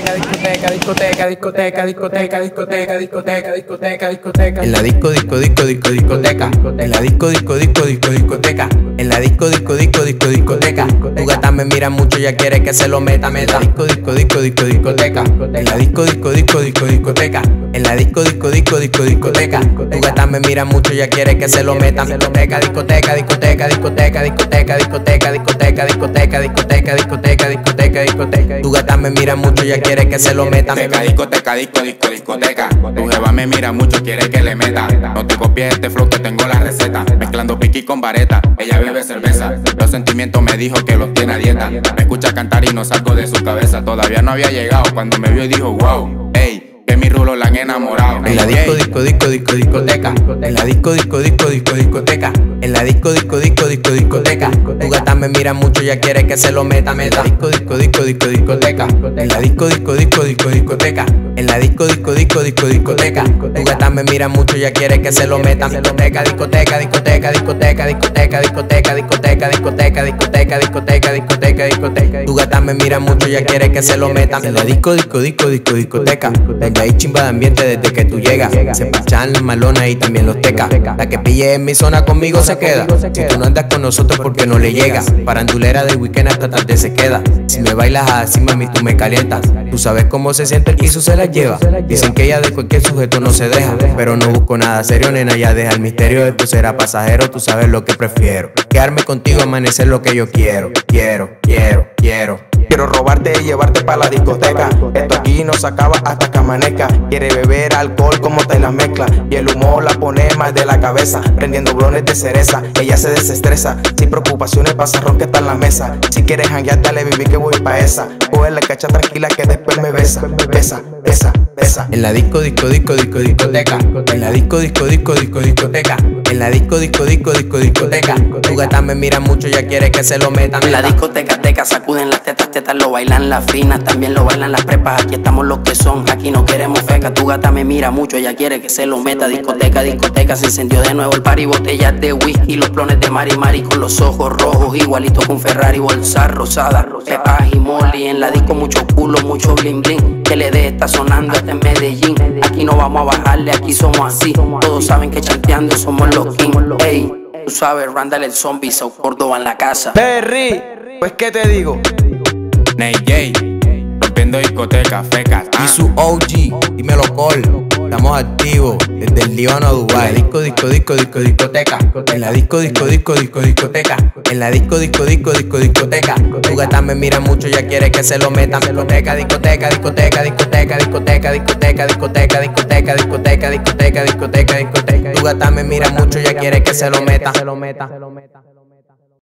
discoteca, discoteca, discoteca, discoteca, discoteca, discoteca, discoteca, discoteca, discoteca. En la disco, disco, disco, disco, discoteca. En la disco, disco, disco, disco, discoteca. En la disco, disco, disco, disco, discoteca. Tu gata me mira mucho, ya quiere que se lo meta, meta. Disco, disco, disco, disco, discoteca. En la disco, disco, disco, disco, discoteca. En la disco, disco, disco, disco, discoteca. Tu gata me mira mucho, ya quiere que se lo meta. Discoteca, discoteca, discoteca, discoteca, discoteca, discoteca, discoteca, discoteca, discoteca, discoteca, discoteca, discoteca. Gata me mira mucho, ya quiere que se lo meta. Discoteca, discoteca, disco, disco, discoteca. Tu jeva me mira mucho, quiere que le meta. No te copies este flow que tengo la receta. Mezclando piqui con vareta. Ella bebe cerveza. Los sentimientos me dijo que los tiene a dieta. Me escucha cantar y no salgo de su cabeza. Todavía no había llegado cuando me vio y dijo wow. Ey. Que mi rulo la han enamorado. En la disco, disco, disco, disco, discoteca. En la disco, disco, disco, disco, discoteca. En la disco, disco, disco, disco, discoteca. Tu gata me mira mucho, ya quiere que se lo meta, meta. Disco, disco, disco, disco, discoteca. En la disco, disco, disco, disco, discoteca. En la disco, disco, disco, disco, discoteca. Tu gata me mira mucho, ya quiere que se lo meta. Discoteca, discoteca, discoteca, discoteca, discoteca, discoteca, discoteca, discoteca, discoteca, discoteca, discoteca, discoteca. Tu gata me mira mucho, ya quiere que se lo meta. En la disco, disco, disco, disco, discoteca. Donde hay chimba de ambiente desde que tú llegas. Se pachan las malonas y también los tecas. La que pille en mi zona conmigo se queda. Si tú no andas con nosotros porque no le llegas. Parandulera del weekend hasta tarde se queda. Si me bailas así, mami, tú me calientas. Tú sabes cómo se siente el piso, se la lleva. Dicen que ella de cualquier sujeto no se deja. Pero no busco nada serio, nena, ya deja el misterio. Esto será pasajero, tú sabes lo que prefiero. Quedarme contigo, amanecer lo que yo quiero. Quiero, quiero, quiero. Quiero robarte y llevarte para la discoteca. Esto aquí no se acaba hasta que amanezca. Quiere beber alcohol como te la mezcla. Y el humor la pone más de la cabeza. Prendiendo blones de cereza. Ella se desestresa. Sin preocupaciones pasa ron que está en la mesa. Si quieres hanguear, dale baby que voy pa' esa. la cacha tranquila que después me besa. Besa, besa, En la disco, disco, disco, disco, discoteca. En la disco, disco, disco, disco, discoteca. En la disco, disco, disco, disco, discoteca. Tu gata me mira mucho, ya quiere que se lo metan. En la discoteca, teca, sacuden las tetas, tetas, lo bailan las finas, también lo bailan las prepas. Aquí estamos los que son, aquí no queremos feca. Tu gata me mira mucho, ella quiere que se lo meta. Discoteca, discoteca, se encendió de nuevo el party, botellas de whisky, los clones de Mari Mari con los ojos rojos, igualito con Ferrari, bolsa rosada, y molly. En la disco mucho culo, mucho bling bling. Que le dé está sonando hasta en Medellín. Aquí no vamos a bajarle, aquí somos así. Todos saben que chanteando somos los king. Ey, tú sabes, Randall el zombie, South Córdoba en la casa. Perry, pues qué te digo. Ney J, rompiendo discotecas, fecas. Y su OG, dímelo call. Estamos activos desde el Líbano a Dubai. Disco, disco, disco, disco, discoteca. En la disco, disco, disco, disco, discoteca. En la disco, disco, disco, disco, discoteca. Tu gata me mira mucho, ya quiere que se lo metan. Discoteca, discoteca, discoteca, discoteca, discoteca, discoteca, discoteca, discoteca, discoteca, discoteca, discoteca, discoteca. Tu gata me mira mucho, ya quiere que se lo meta.